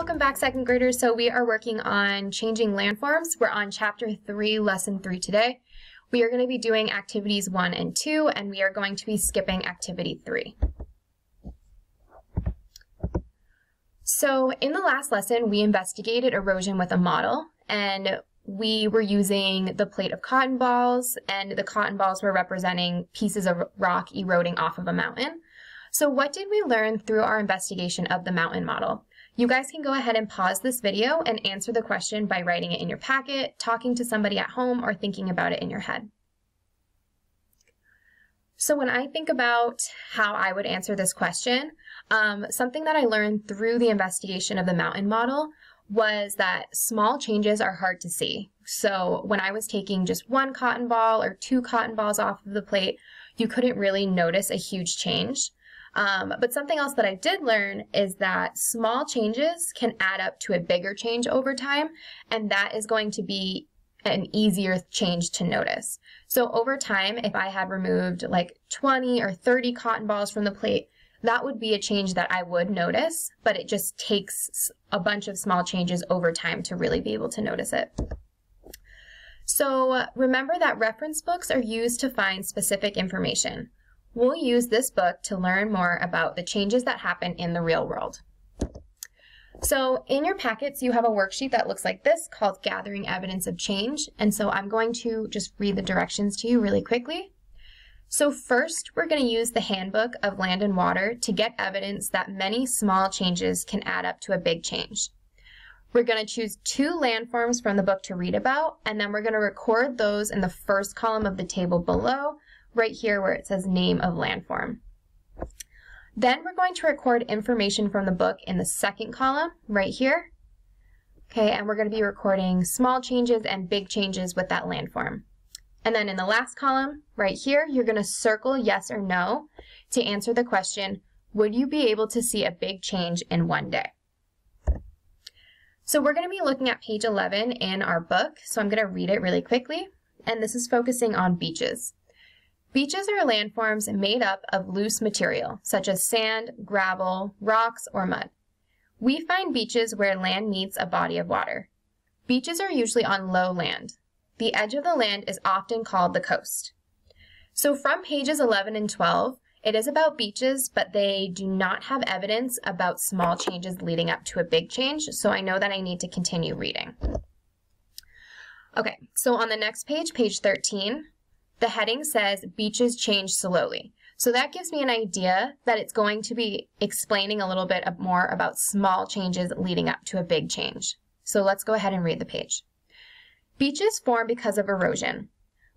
welcome back second graders. So we are working on changing landforms. We're on chapter 3, lesson 3 today. We are going to be doing activities 1 and 2 and we are going to be skipping activity 3. So in the last lesson we investigated erosion with a model and we were using the plate of cotton balls and the cotton balls were representing pieces of rock eroding off of a mountain. So what did we learn through our investigation of the mountain model? You guys can go ahead and pause this video and answer the question by writing it in your packet, talking to somebody at home, or thinking about it in your head. So when I think about how I would answer this question, um, something that I learned through the investigation of the mountain model was that small changes are hard to see. So when I was taking just one cotton ball or two cotton balls off of the plate, you couldn't really notice a huge change. Um, but something else that I did learn is that small changes can add up to a bigger change over time, and that is going to be an easier change to notice. So over time, if I had removed like 20 or 30 cotton balls from the plate, that would be a change that I would notice, but it just takes a bunch of small changes over time to really be able to notice it. So remember that reference books are used to find specific information. We'll use this book to learn more about the changes that happen in the real world. So in your packets, you have a worksheet that looks like this called Gathering Evidence of Change. And so I'm going to just read the directions to you really quickly. So first, we're going to use the Handbook of Land and Water to get evidence that many small changes can add up to a big change. We're going to choose two landforms from the book to read about, and then we're going to record those in the first column of the table below right here where it says name of landform. Then we're going to record information from the book in the second column right here. Okay, and we're going to be recording small changes and big changes with that landform. And then in the last column right here, you're going to circle yes or no to answer the question, would you be able to see a big change in one day? So we're going to be looking at page 11 in our book, so I'm going to read it really quickly. And this is focusing on beaches. Beaches are landforms made up of loose material, such as sand, gravel, rocks, or mud. We find beaches where land meets a body of water. Beaches are usually on low land. The edge of the land is often called the coast. So from pages 11 and 12, it is about beaches, but they do not have evidence about small changes leading up to a big change, so I know that I need to continue reading. Okay, so on the next page, page 13, the heading says beaches change slowly. So that gives me an idea that it's going to be explaining a little bit more about small changes leading up to a big change. So let's go ahead and read the page. Beaches form because of erosion.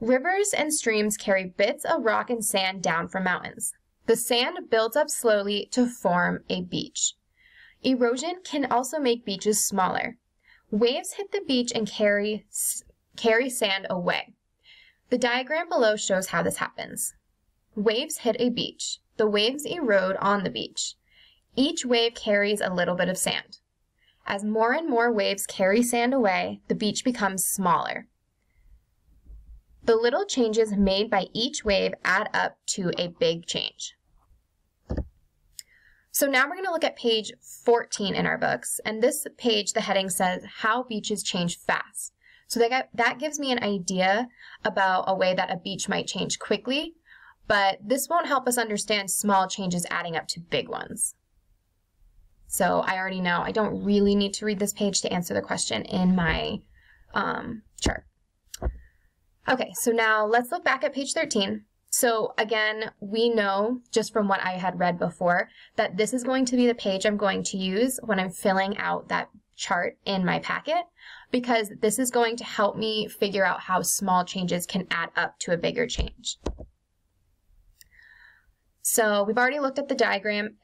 Rivers and streams carry bits of rock and sand down from mountains. The sand builds up slowly to form a beach. Erosion can also make beaches smaller. Waves hit the beach and carry, carry sand away. The diagram below shows how this happens. Waves hit a beach. The waves erode on the beach. Each wave carries a little bit of sand. As more and more waves carry sand away, the beach becomes smaller. The little changes made by each wave add up to a big change. So now we're going to look at page 14 in our books, and this page, the heading says, How Beaches Change Fast. So that, that gives me an idea about a way that a beach might change quickly, but this won't help us understand small changes adding up to big ones. So I already know I don't really need to read this page to answer the question in my um, chart. Okay, so now let's look back at page 13. So again, we know just from what I had read before that this is going to be the page I'm going to use when I'm filling out that chart in my packet because this is going to help me figure out how small changes can add up to a bigger change. So we've already looked at the diagram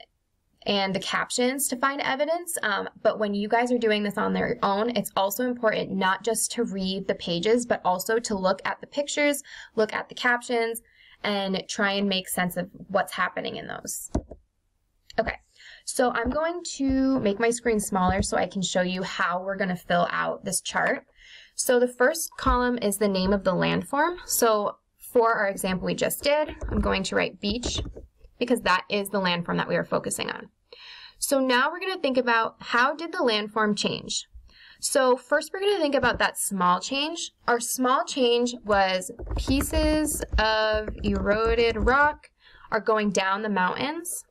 and the captions to find evidence, um, but when you guys are doing this on their own, it's also important not just to read the pages, but also to look at the pictures, look at the captions, and try and make sense of what's happening in those. Okay, so I'm going to make my screen smaller so I can show you how we're going to fill out this chart. So the first column is the name of the landform. So for our example we just did, I'm going to write beach because that is the landform that we are focusing on. So now we're going to think about how did the landform change? So first we're going to think about that small change. Our small change was pieces of eroded rock are going down the mountains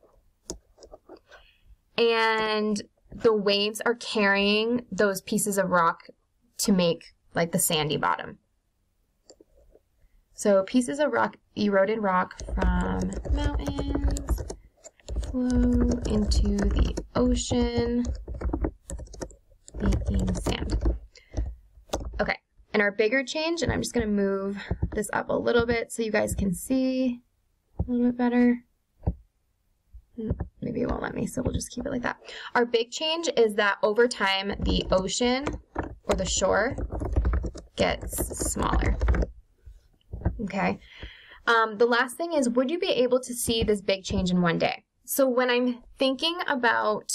and the waves are carrying those pieces of rock to make like the sandy bottom. So pieces of rock, eroded rock from mountains flow into the ocean, making sand. Okay, and our bigger change, and I'm just gonna move this up a little bit so you guys can see a little bit better. Maybe it won't let me, so we'll just keep it like that. Our big change is that over time, the ocean or the shore gets smaller. Okay. Um, the last thing is, would you be able to see this big change in one day? So when I'm thinking about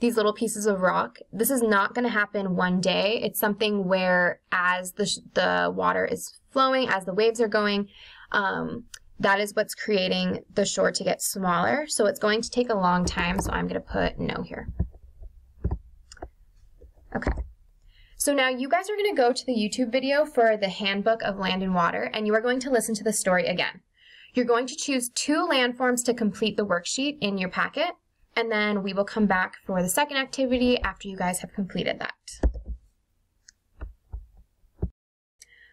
these little pieces of rock, this is not going to happen one day. It's something where as the, the water is flowing, as the waves are going, um, that is what's creating the shore to get smaller. So it's going to take a long time. So I'm going to put no here. Okay. So now you guys are going to go to the YouTube video for the Handbook of Land and Water, and you are going to listen to the story again. You're going to choose two landforms to complete the worksheet in your packet, and then we will come back for the second activity after you guys have completed that.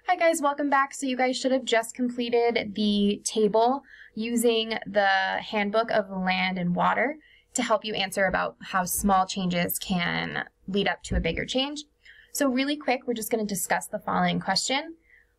Hi guys, welcome back. So you guys should have just completed the table using the Handbook of Land and Water to help you answer about how small changes can lead up to a bigger change. So really quick, we're just going to discuss the following question.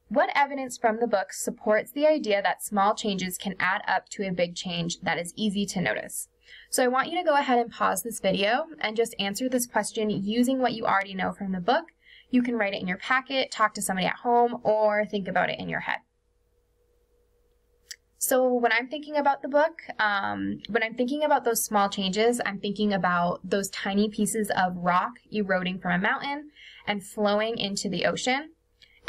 What evidence from the book supports the idea that small changes can add up to a big change that is easy to notice? So I want you to go ahead and pause this video and just answer this question using what you already know from the book. You can write it in your packet, talk to somebody at home, or think about it in your head. So when I'm thinking about the book, um, when I'm thinking about those small changes, I'm thinking about those tiny pieces of rock eroding from a mountain and flowing into the ocean.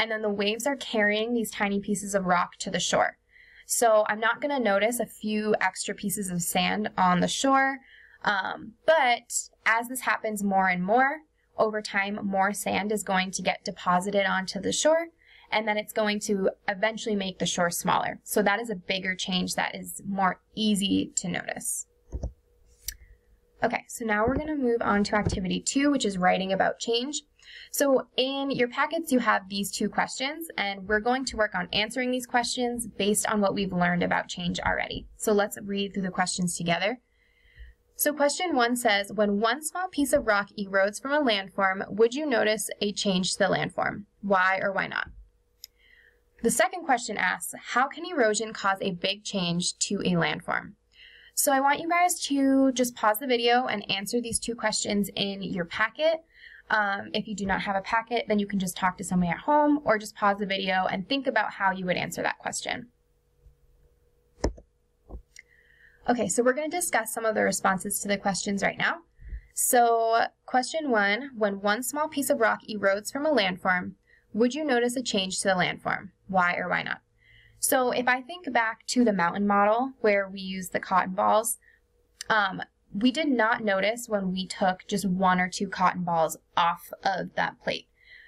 And then the waves are carrying these tiny pieces of rock to the shore. So I'm not going to notice a few extra pieces of sand on the shore. Um, but as this happens more and more, over time, more sand is going to get deposited onto the shore and then it's going to eventually make the shore smaller. So that is a bigger change that is more easy to notice. Okay, so now we're going to move on to activity two, which is writing about change. So in your packets, you have these two questions, and we're going to work on answering these questions based on what we've learned about change already. So let's read through the questions together. So question one says, when one small piece of rock erodes from a landform, would you notice a change to the landform? Why or why not? The second question asks, how can erosion cause a big change to a landform? So I want you guys to just pause the video and answer these two questions in your packet. Um, if you do not have a packet, then you can just talk to somebody at home or just pause the video and think about how you would answer that question. Okay, so we're going to discuss some of the responses to the questions right now. So question one, when one small piece of rock erodes from a landform, would you notice a change to the landform? Why or why not? So if I think back to the mountain model where we use the cotton balls, um, we did not notice when we took just one or two cotton balls off of that plate.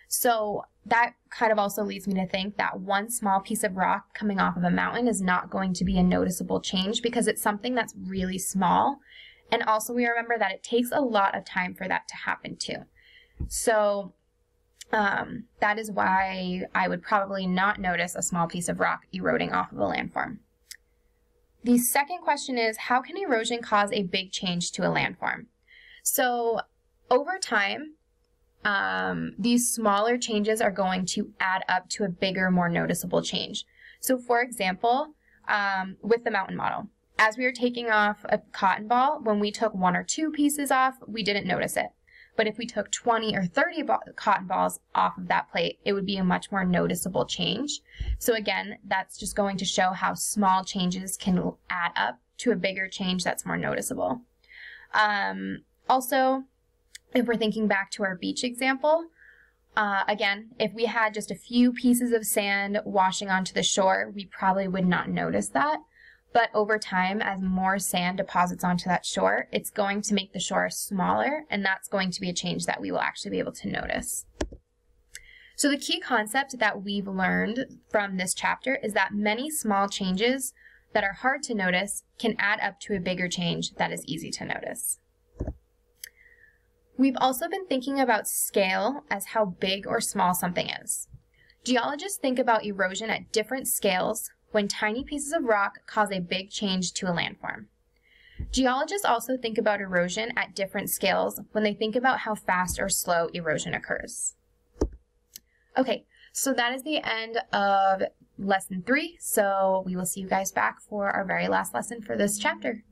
So that kind of also leads me to think that one small piece of rock coming off of a mountain is not going to be a noticeable change because it's something that's really small. And also we remember that it takes a lot of time for that to happen too. So um, that is why I would probably not notice a small piece of rock eroding off of a landform. The second question is, how can erosion cause a big change to a landform? So over time, um, these smaller changes are going to add up to a bigger, more noticeable change. So for example, um, with the mountain model, as we were taking off a cotton ball, when we took one or two pieces off, we didn't notice it. But if we took 20 or 30 cotton balls off of that plate, it would be a much more noticeable change. So again, that's just going to show how small changes can add up to a bigger change that's more noticeable. Um, also, if we're thinking back to our beach example, uh, again, if we had just a few pieces of sand washing onto the shore, we probably would not notice that. but over time, as more sand deposits onto that shore, it's going to make the shore smaller, and that's going to be a change that we will actually be able to notice. So the key concept that we've learned from this chapter is that many small changes that are hard to notice can add up to a bigger change that is easy to notice. We've also been thinking about scale as how big or small something is. Geologists think about erosion at different scales when tiny pieces of rock cause a big change to a landform. Geologists also think about erosion at different scales when they think about how fast or slow erosion occurs. Okay, so that is the end of lesson three. So we will see you guys back for our very last lesson for this chapter.